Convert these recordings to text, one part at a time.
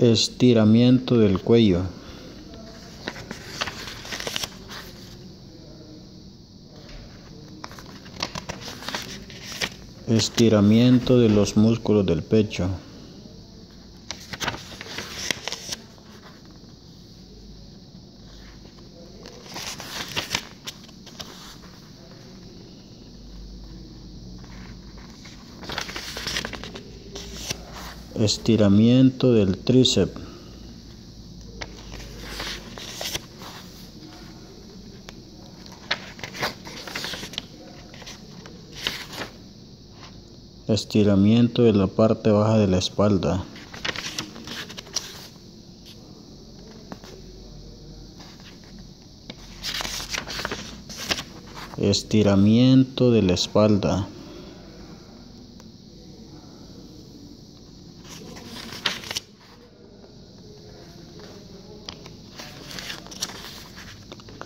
Estiramiento del cuello. Estiramiento de los músculos del pecho. Estiramiento del tríceps. Estiramiento de la parte baja de la espalda. Estiramiento de la espalda.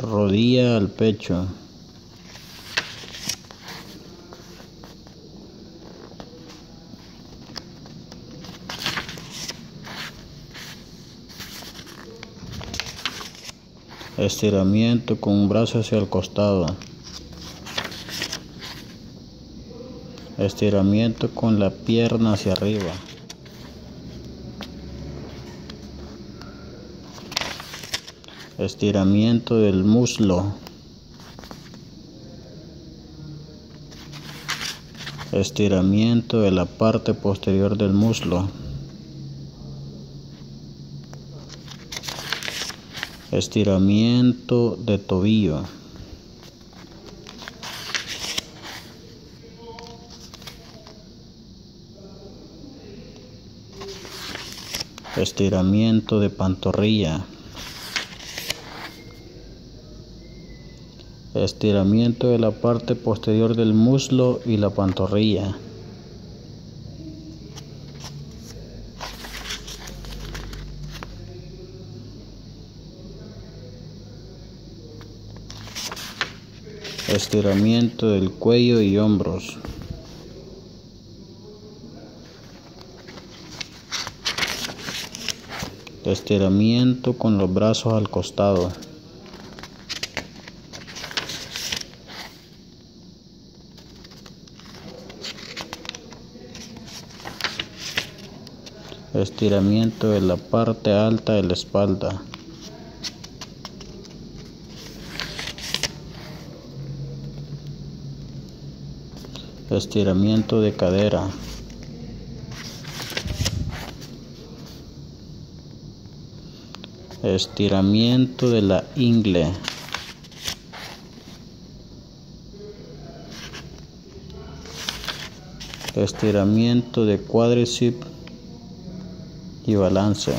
Rodilla al pecho. Estiramiento con un brazo hacia el costado. Estiramiento con la pierna hacia arriba. Estiramiento del muslo. Estiramiento de la parte posterior del muslo. Estiramiento de tobillo. Estiramiento de pantorrilla. Estiramiento de la parte posterior del muslo y la pantorrilla. Estiramiento del cuello y hombros. Estiramiento con los brazos al costado. Estiramiento de la parte alta de la espalda. Estiramiento de cadera. Estiramiento de la ingle. Estiramiento de cuádriceps y balance.